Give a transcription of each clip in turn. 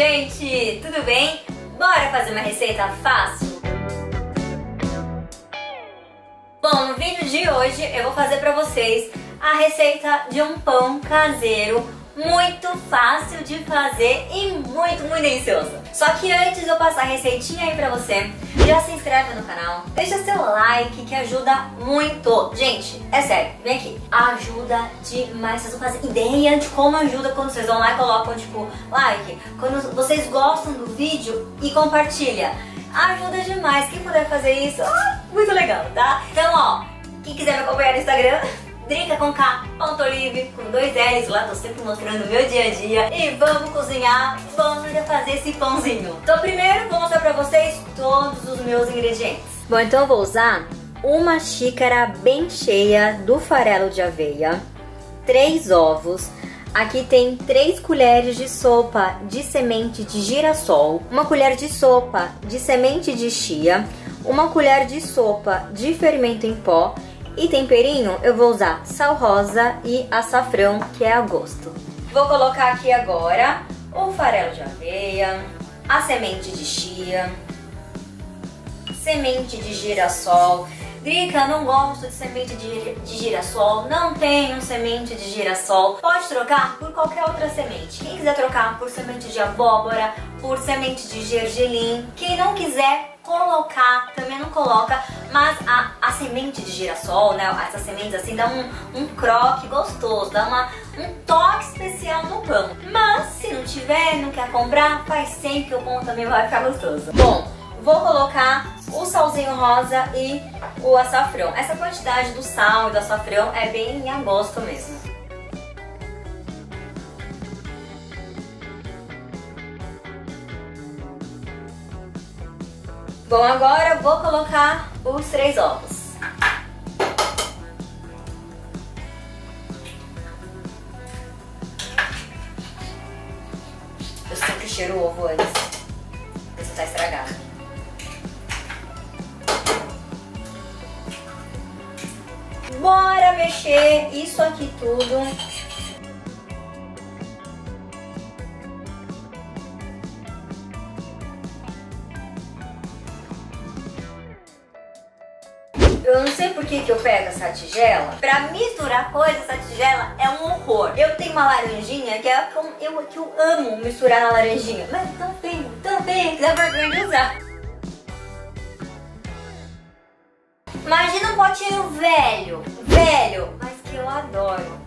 gente! Tudo bem? Bora fazer uma receita fácil? Bom, no vídeo de hoje eu vou fazer pra vocês a receita de um pão caseiro muito fácil de fazer e muito, muito delicioso. Só que antes de eu passar a receitinha aí pra você, já se inscreve no canal, deixa seu like que ajuda muito. Gente, é sério, vem aqui, ajuda demais. Vocês não fazem ideia de como ajuda quando vocês vão lá e colocam tipo like, quando vocês gostam do vídeo e compartilha. Ajuda demais. Quem puder fazer isso, ah, muito legal, tá? Então, ó, quem quiser me acompanhar no Instagram, Drica com K, ponto olive, com dois L's, lá tô sempre mostrando o meu dia a dia. E vamos cozinhar, vamos fazer esse pãozinho. Então primeiro vou mostrar pra vocês todos os meus ingredientes. Bom, então eu vou usar uma xícara bem cheia do farelo de aveia, três ovos, Aqui tem 3 colheres de sopa de semente de girassol, uma colher de sopa de semente de chia, uma colher de sopa de fermento em pó e temperinho, eu vou usar sal rosa e açafrão, que é a gosto. Vou colocar aqui agora o farelo de aveia, a semente de chia, semente de girassol. Drica, não gosto de semente de, de girassol, não tenho semente de girassol. Pode trocar por qualquer outra semente. Quem quiser trocar por semente de abóbora, por semente de gergelim. Quem não quiser colocar, também não coloca, mas a, a semente de girassol, né, essas sementes assim, dá um, um croque gostoso, dá uma, um toque especial no pão. Mas se não tiver, não quer comprar, faz sempre que o pão também vai ficar gostoso. Bom, vou colocar o salzinho rosa e o açafrão. Essa quantidade do sal e do açafrão é bem a gosto mesmo. Bom, agora vou colocar os três ovos. Eu sempre cheiro o ovo antes. Esse tá estragado. Bora mexer isso aqui tudo Eu não sei por que, que eu pego essa tigela. Pra misturar coisas, essa tigela é um horror. Eu tenho uma laranjinha que é eu, que eu amo misturar na laranjinha. Mas tão feio, que dá de usar. Imagina um potinho velho, velho, mas que eu adoro.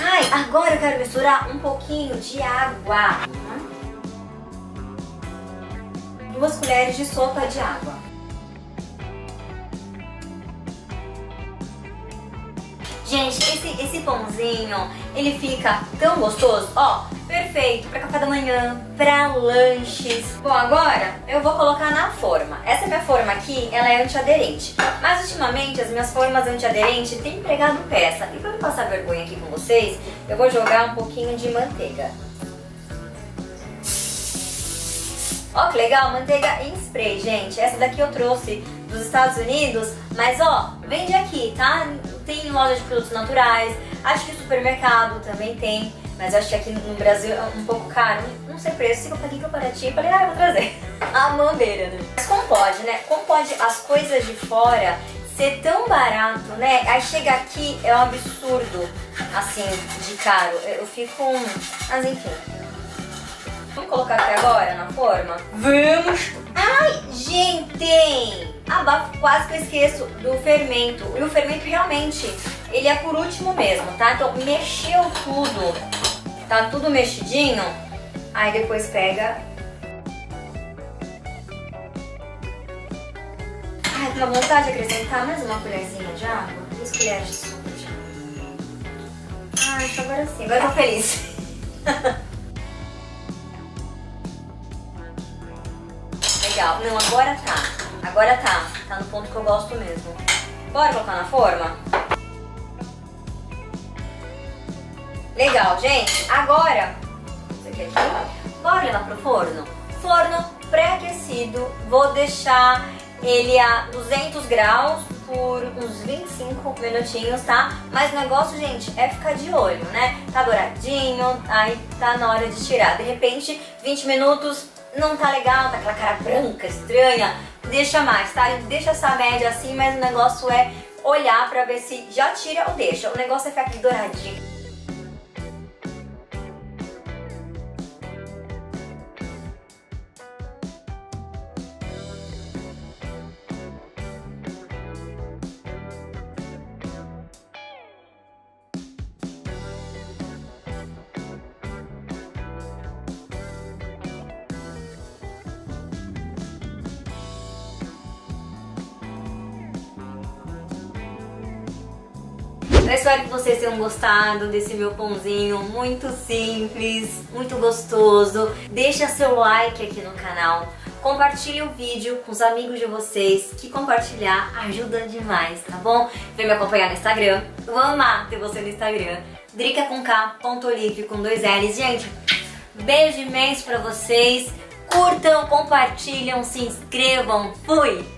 Ai, agora eu quero misturar um pouquinho de água. Duas colheres de sopa de água. Gente, esse, esse pãozinho, ele fica tão gostoso, ó, perfeito para café da manhã, para lanches. Bom, agora eu vou colocar na forma. Essa minha forma aqui, ela é antiaderente, mas ultimamente as minhas formas antiaderentes têm pregado peça. E para não passar vergonha aqui com vocês, eu vou jogar um pouquinho de manteiga. Ó que legal, manteiga em spray, gente. Essa daqui eu trouxe dos Estados Unidos, mas ó, vende aqui, tá? Tem loja de produtos naturais, acho que supermercado também tem, mas acho que aqui no Brasil é um pouco caro, não sei preço, eu paguei pra Paraty e falei, ah, eu vou trazer. A mandeira, né? Mas como pode, né? Como pode as coisas de fora ser tão barato, né? Aí chega aqui, é um absurdo, assim, de caro. Eu fico... Mas enfim. Vamos colocar aqui agora na forma? Vamos! Ai, gente! Abafo, quase que eu esqueço do fermento. E o fermento realmente, ele é por último mesmo, tá? Então mexeu tudo, tá tudo mexidinho. Aí depois pega... Ai, com vontade de acrescentar mais uma colherzinha de água. Duas colheres de sopa de água. Ai, agora sim, agora eu tô feliz. Legal. Não, agora tá. Agora tá, tá no ponto que eu gosto mesmo. Bora colocar na forma? Legal, gente. Agora, isso aqui aqui, bora levar pro forno. Forno pré-aquecido, vou deixar ele a 200 graus por uns 25 minutinhos, tá? Mas o negócio, gente, é ficar de olho, né? Tá douradinho, aí tá na hora de tirar. De repente, 20 minutos não tá legal, tá aquela cara branca, estranha, deixa mais, tá? Deixa essa média assim, mas o negócio é olhar pra ver se já tira ou deixa. O negócio é ficar aqui douradinho. Eu espero que vocês tenham gostado desse meu pãozinho muito simples, muito gostoso. Deixa seu like aqui no canal. Compartilhe o vídeo com os amigos de vocês, que compartilhar ajuda demais, tá bom? Vem me acompanhar no Instagram. Eu vou amar ter você no Instagram. Drica com K, ponto Olive, com dois L's. Gente, beijo imenso pra vocês. Curtam, compartilham, se inscrevam. Fui!